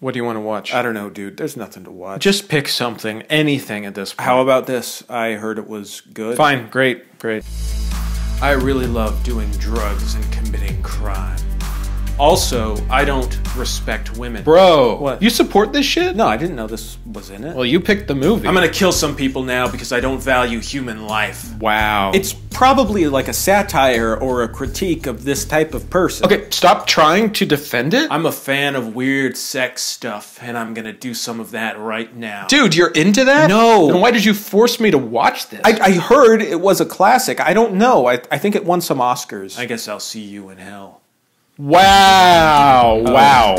What do you want to watch? I don't know, dude. There's nothing to watch. Just pick something, anything at this point. How about this? I heard it was good. Fine, great, great. I really love doing drugs and committing crime. Also, I don't respect women. Bro, What? You support this shit? No, I didn't know this was in it. Well, you picked the movie. I'm gonna kill some people now because I don't value human life. Wow. It's probably like a satire or a critique of this type of person. okay. Stop trying to defend it, I'm a fan of weird sex stuff, and I'm gonna do some of that right now. dude. You're into that? No. Then why did you force me to watch this? I, I heard it was a classic. I don't know. I, I think it won some Oscars. I guess I'll see you in hell. Wow. Oh. Wow.